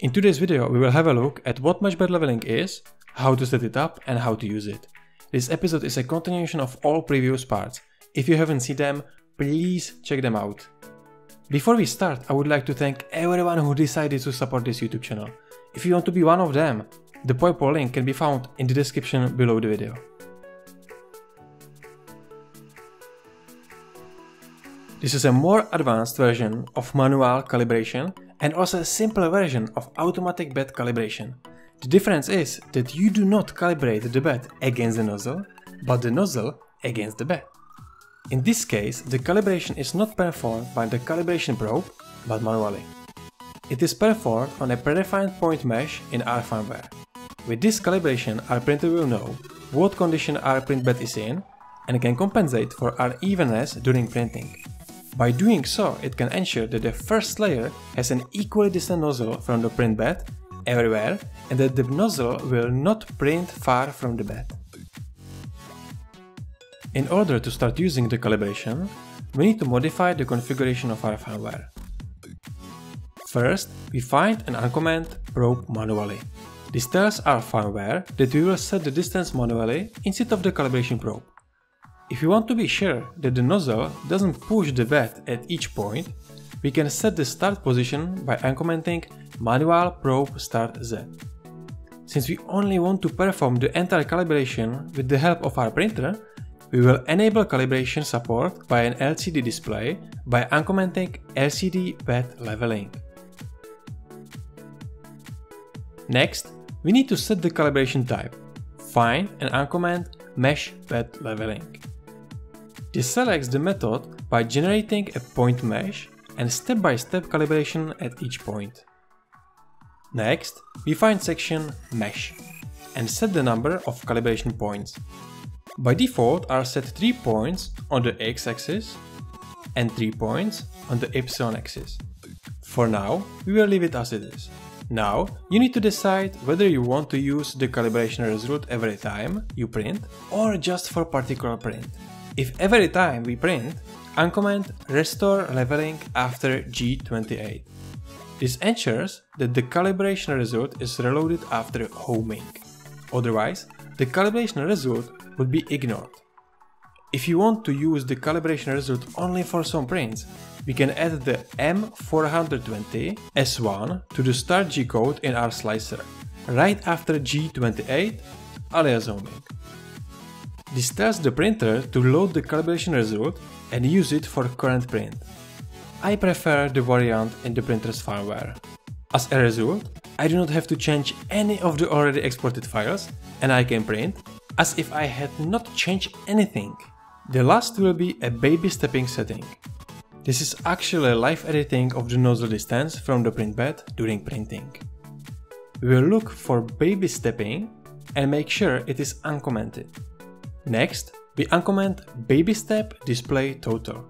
In today's video we will have a look at what mesh bed leveling is, how to set it up and how to use it. This episode is a continuation of all previous parts. If you haven't seen them, please check them out. Before we start, I would like to thank everyone who decided to support this YouTube channel. If you want to be one of them, the PayPal link can be found in the description below the video. This is a more advanced version of manual calibration and also a simpler version of automatic bed calibration. The difference is that you do not calibrate the bed against the nozzle, but the nozzle against the bed. In this case, the calibration is not performed by the calibration probe, but manually. It is performed on a predefined point mesh in our firmware. With this calibration, our printer will know what condition our print bed is in and can compensate for our unevenness during printing. By doing so, it can ensure that the first layer has an equally distant nozzle from the print bed everywhere and that the nozzle will not print far from the bed. In order to start using the calibration, we need to modify the configuration of our firmware. First, we find and uncomment probe manually. This tells our firmware that we will set the distance manually instead of the calibration probe. If we want to be sure that the nozzle doesn't push the bed at each point, we can set the start position by uncommenting manual probe start Z. Since we only want to perform the entire calibration with the help of our printer, we will enable calibration support by an LCD display by uncommenting LCD bed leveling. Next, we need to set the calibration type. Find and uncomment mesh bed leveling. This selects the method by generating a point mesh and step-by-step -step calibration at each point. Next, we find section Mesh and set the number of calibration points. By default are set 3 points on the x-axis and 3 points on the y-axis. For now, we will leave it as it is. Now, you need to decide whether you want to use the calibration result every time you print or just for particular print. If every time we print, uncomment restore leveling after G28. This ensures that the calibration result is reloaded after homing. Otherwise, the calibration result would be ignored. If you want to use the calibration result only for some prints, we can add the M420 S1 to the start G code in our slicer, right after G28 alias homing. This tells the printer to load the calibration result and use it for current print. I prefer the variant in the printer's firmware. As a result, I do not have to change any of the already exported files and I can print as if I had not changed anything. The last will be a baby stepping setting. This is actually live editing of the nozzle distance from the print bed during printing. We will look for baby stepping and make sure it is uncommented. Next, we uncomment baby step display total.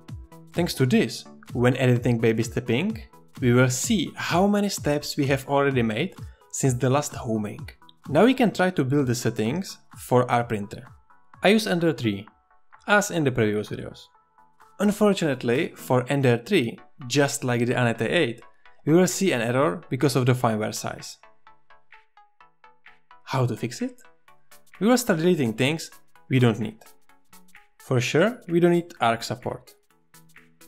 Thanks to this, when editing baby stepping, we will see how many steps we have already made since the last homing. Now we can try to build the settings for our printer. I use Ender 3, as in the previous videos. Unfortunately, for Ender 3, just like the Anet A8, we will see an error because of the firmware size. How to fix it? We will start deleting things we don't need. For sure, we don't need ARC support.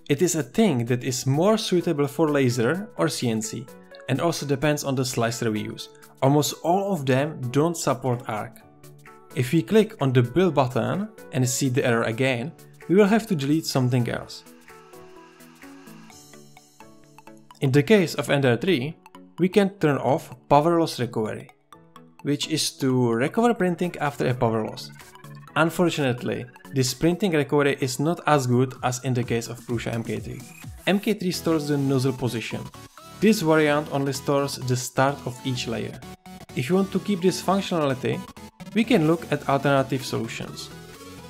It is a thing that is more suitable for laser or CNC and also depends on the slicer we use. Almost all of them don't support ARC. If we click on the build button and see the error again, we will have to delete something else. In the case of Ender 3, we can turn off power loss recovery, which is to recover printing after a power loss. Unfortunately, this printing recovery is not as good as in the case of Prusa MK3. MK3 stores the nozzle position. This variant only stores the start of each layer. If you want to keep this functionality, we can look at alternative solutions.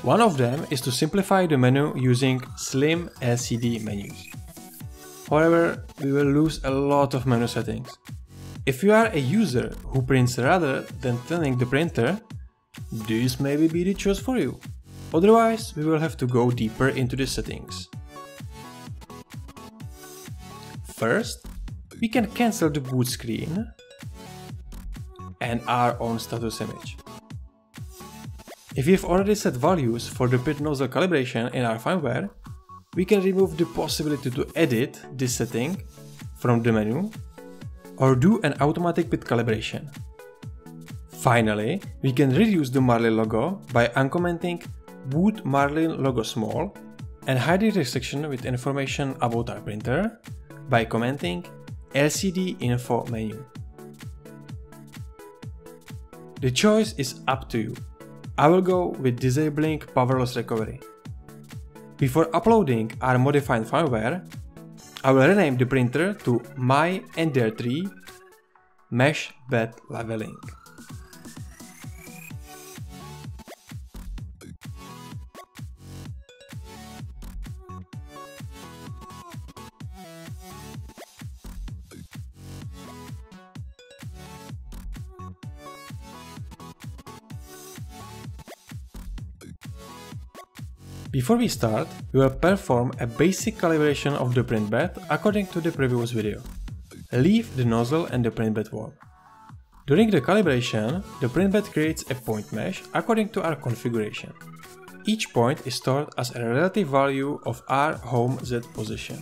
One of them is to simplify the menu using slim LCD menus. However, we will lose a lot of menu settings. If you are a user who prints rather than turning the printer, this may be the choice for you. Otherwise, we will have to go deeper into the settings. First, we can cancel the boot screen and our own status image. If we've already set values for the print nozzle calibration in our firmware, we can remove the possibility to edit this setting from the menu or do an automatic bit calibration. Finally, we can reduce the Marlin logo by uncommenting boot Marlin logo small and hide the restriction with information about our printer by commenting LCD info menu. The choice is up to you. I will go with disabling power loss recovery. Before uploading our modified firmware, I will rename the printer to My Ender 3 Mesh Bed Leveling. Before we start, we will perform a basic calibration of the print bed according to the previous video. Leave the nozzle and the print bed warm. During the calibration, the print bed creates a point mesh according to our configuration. Each point is stored as a relative value of our home Z position.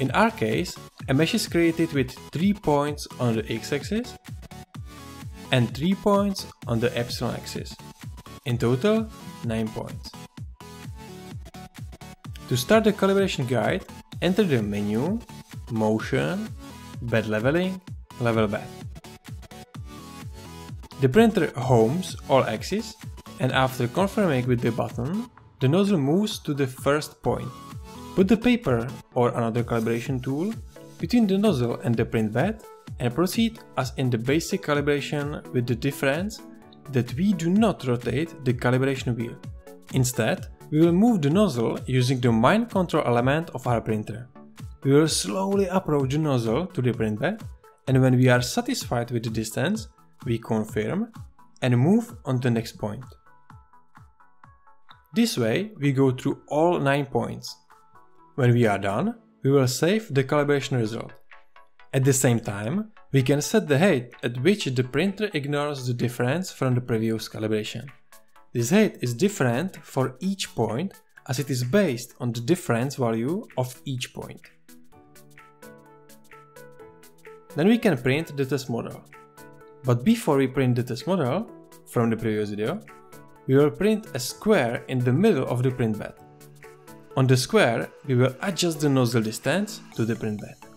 In our case, a mesh is created with 3 points on the x-axis and 3 points on the epsilon axis. In total, 9 points. To start the calibration guide, enter the menu, motion, bed leveling, level bed. The printer homes all axes and after confirming with the button, the nozzle moves to the first point. Put the paper or another calibration tool between the nozzle and the print bed and proceed as in the basic calibration with the difference that we do not rotate the calibration wheel. Instead, we will move the nozzle using the mind control element of our printer. We will slowly approach the nozzle to the print bed and when we are satisfied with the distance, we confirm and move on to the next point. This way we go through all 9 points. When we are done, we will save the calibration result. At the same time, we can set the height at which the printer ignores the difference from the previous calibration. This height is different for each point as it is based on the difference value of each point. Then we can print the test model. But before we print the test model, from the previous video, we will print a square in the middle of the print bed. On the square, we will adjust the nozzle distance to the print bed.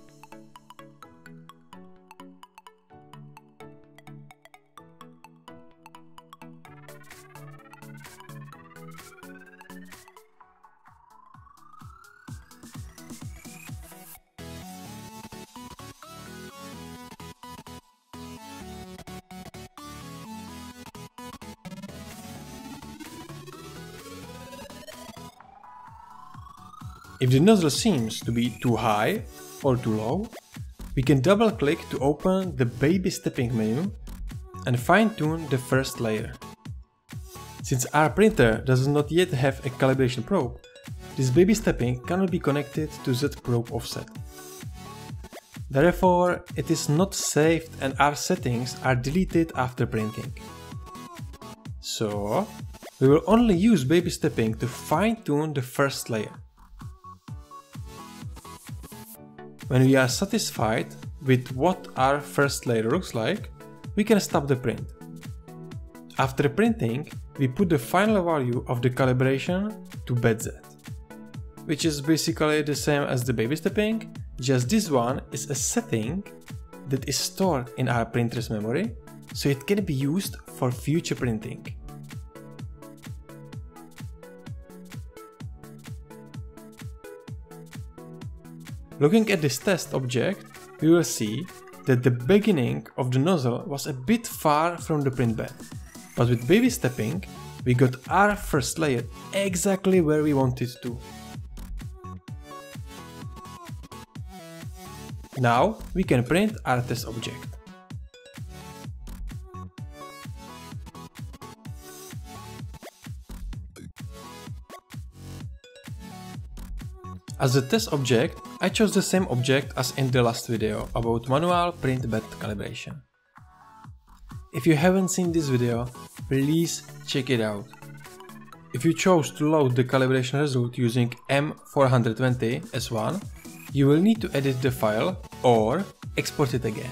If the nozzle seems to be too high or too low, we can double click to open the baby stepping menu and fine tune the first layer. Since our printer does not yet have a calibration probe, this baby stepping cannot be connected to that probe offset. Therefore, it is not saved and our settings are deleted after printing. So, we will only use baby stepping to fine tune the first layer. When we are satisfied with what our first layer looks like, we can stop the print. After printing, we put the final value of the calibration to bed Z, which is basically the same as the baby stepping, just this one is a setting that is stored in our printer's memory, so it can be used for future printing. Looking at this test object, we will see that the beginning of the nozzle was a bit far from the print bed. But with baby stepping, we got our first layer exactly where we wanted to. Now we can print our test object. As a test object, I chose the same object as in the last video about manual print bed calibration. If you haven't seen this video, please check it out. If you chose to load the calibration result using M420 S1, you will need to edit the file or export it again.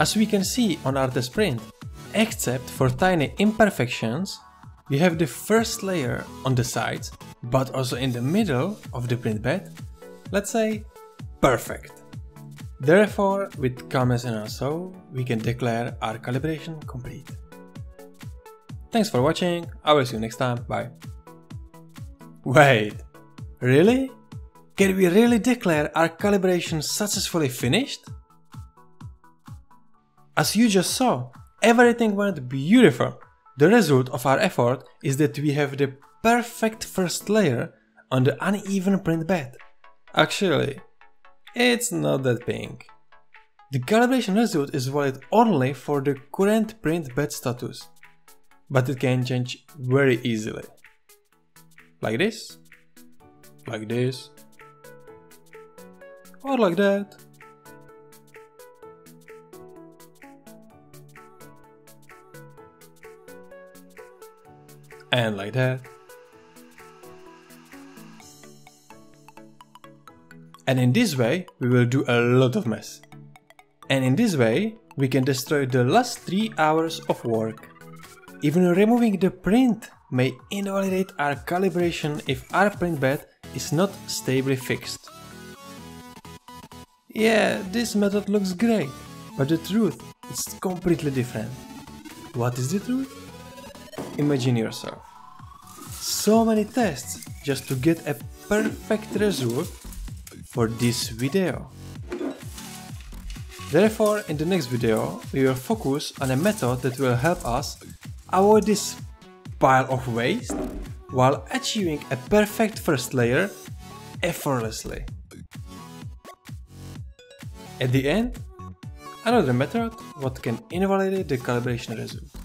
As we can see on our test print, except for tiny imperfections, we have the first layer on the sides, but also in the middle of the print bed, let's say perfect. Therefore, with in our soul, we can declare our calibration complete. Thanks for watching, I will see you next time, bye. Wait, really? Can we really declare our calibration successfully finished? As you just saw, everything went beautiful. The result of our effort is that we have the perfect first layer on the uneven print bed. Actually, it's not that pink. The calibration result is valid only for the current print bed status, but it can change very easily. Like this, like this, or like that. And like that. And in this way, we will do a lot of mess. And in this way, we can destroy the last 3 hours of work. Even removing the print may invalidate our calibration if our print bed is not stably fixed. Yeah, this method looks great, but the truth is completely different. What is the truth? Imagine yourself. So many tests just to get a perfect result for this video. Therefore, in the next video, we will focus on a method that will help us avoid this pile of waste while achieving a perfect first layer effortlessly. At the end, another method what can invalidate the calibration result.